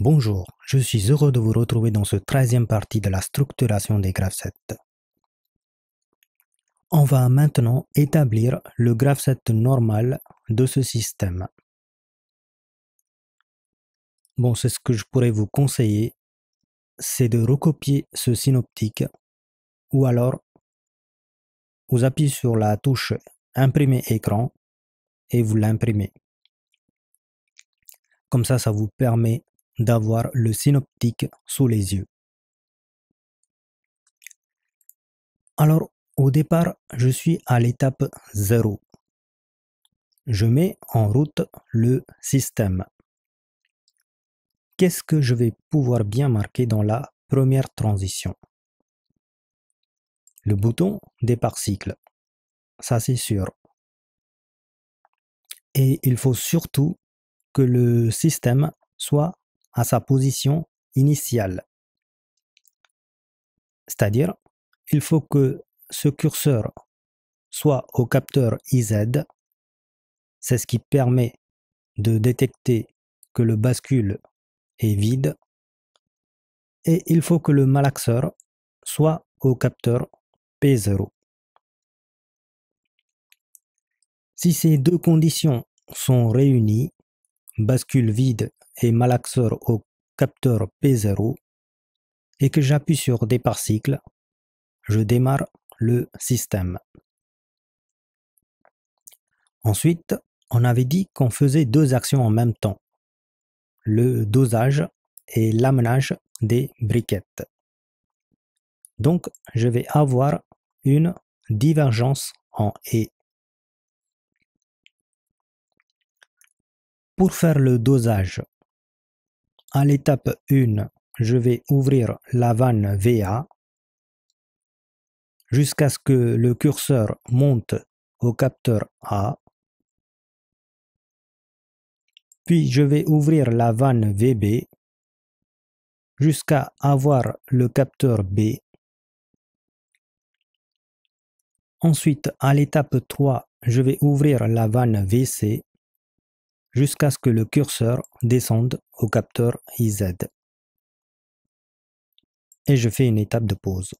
Bonjour, je suis heureux de vous retrouver dans ce treizième partie de la structuration des graphes On va maintenant établir le graph normal de ce système. Bon, c'est ce que je pourrais vous conseiller, c'est de recopier ce synoptique ou alors vous appuyez sur la touche imprimer écran et vous l'imprimez. Comme ça, ça vous permet d'avoir le synoptique sous les yeux. Alors, au départ, je suis à l'étape 0. Je mets en route le système. Qu'est-ce que je vais pouvoir bien marquer dans la première transition? Le bouton départ cycle. Ça, c'est sûr. Et il faut surtout que le système soit à sa position initiale. C'est-à-dire, il faut que ce curseur soit au capteur IZ, c'est ce qui permet de détecter que le bascule est vide, et il faut que le malaxeur soit au capteur P0. Si ces deux conditions sont réunies, bascule vide et malaxeur au capteur P0 et que j'appuie sur départ cycle, je démarre le système. Ensuite, on avait dit qu'on faisait deux actions en même temps, le dosage et l'amenage des briquettes. Donc, je vais avoir une divergence en E. Pour faire le dosage, à l'étape 1, je vais ouvrir la vanne VA jusqu'à ce que le curseur monte au capteur A. Puis je vais ouvrir la vanne VB jusqu'à avoir le capteur B. Ensuite, à l'étape 3, je vais ouvrir la vanne VC jusqu'à ce que le curseur descende au capteur IZ. Et je fais une étape de pause.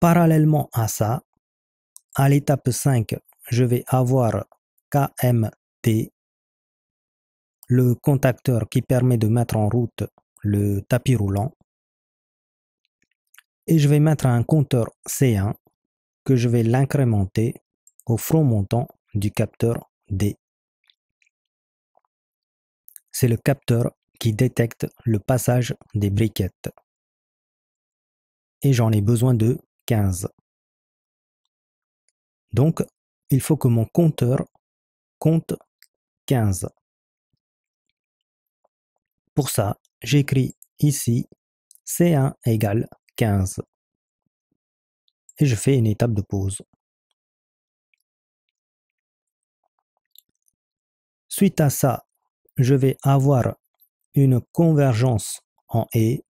Parallèlement à ça, à l'étape 5, je vais avoir KMT, le contacteur qui permet de mettre en route le tapis roulant. Et je vais mettre un compteur C1 que je vais l'incrémenter au front montant du capteur D. C'est le capteur qui détecte le passage des briquettes. Et j'en ai besoin de 15. Donc, il faut que mon compteur compte 15. Pour ça, j'écris ici C1 égale 15. Et je fais une étape de pause. Suite à ça, je vais avoir une convergence en E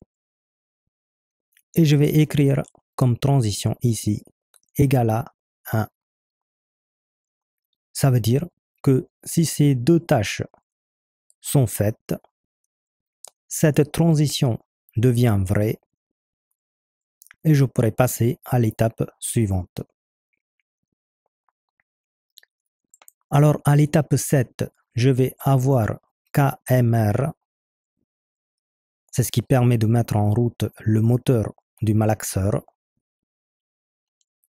et je vais écrire comme transition ici égale à 1. Ça veut dire que si ces deux tâches sont faites, cette transition devient vraie et je pourrai passer à l'étape suivante. Alors à l'étape 7, je vais avoir KMR. C'est ce qui permet de mettre en route le moteur du malaxeur.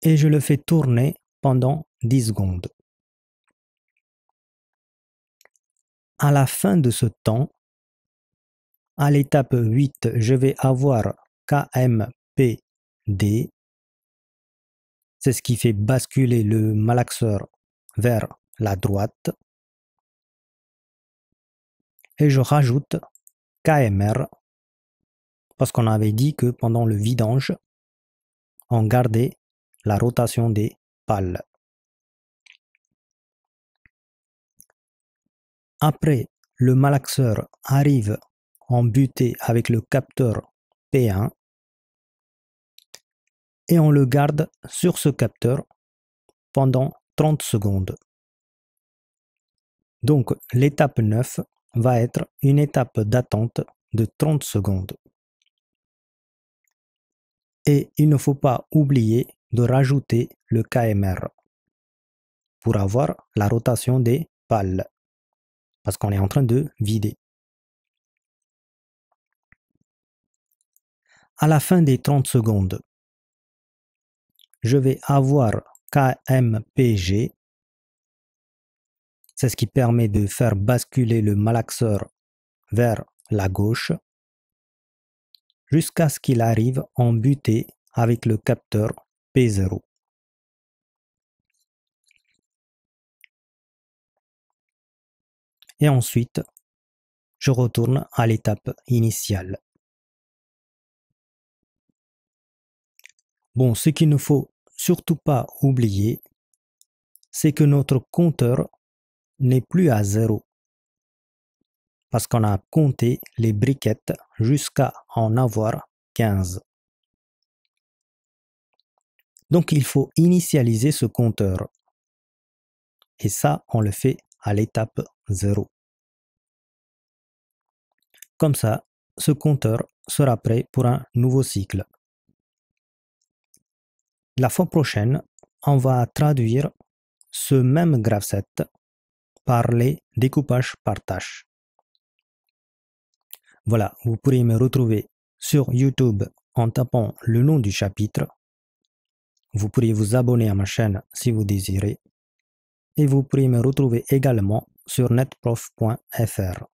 Et je le fais tourner pendant 10 secondes. À la fin de ce temps, à l'étape 8, je vais avoir KMPD. C'est ce qui fait basculer le malaxeur vers la droite et je rajoute KMR parce qu'on avait dit que pendant le vidange, on gardait la rotation des pales. Après, le malaxeur arrive en butée avec le capteur P1 et on le garde sur ce capteur pendant 30 secondes. Donc l'étape 9 va être une étape d'attente de 30 secondes. Et il ne faut pas oublier de rajouter le KMR pour avoir la rotation des pales parce qu'on est en train de vider. À la fin des 30 secondes, je vais avoir KMPG. C'est ce qui permet de faire basculer le malaxeur vers la gauche jusqu'à ce qu'il arrive en butée avec le capteur P0. Et ensuite, je retourne à l'étape initiale. Bon, ce qu'il ne faut surtout pas oublier, c'est que notre compteur n'est plus à zéro. Parce qu'on a compté les briquettes jusqu'à en avoir 15. Donc il faut initialiser ce compteur. Et ça, on le fait à l'étape 0. Comme ça, ce compteur sera prêt pour un nouveau cycle. La fois prochaine, on va traduire ce même graph par les découpages. Voilà, vous pourrez me retrouver sur YouTube en tapant le nom du chapitre. Vous pourriez vous abonner à ma chaîne si vous désirez. Et vous pourriez me retrouver également sur netprof.fr.